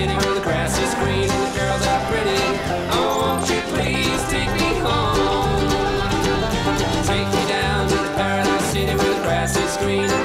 city where the grass is green and the girls are pretty. Oh, won't you please take me home? Take me down to the paradise city where the grass is green.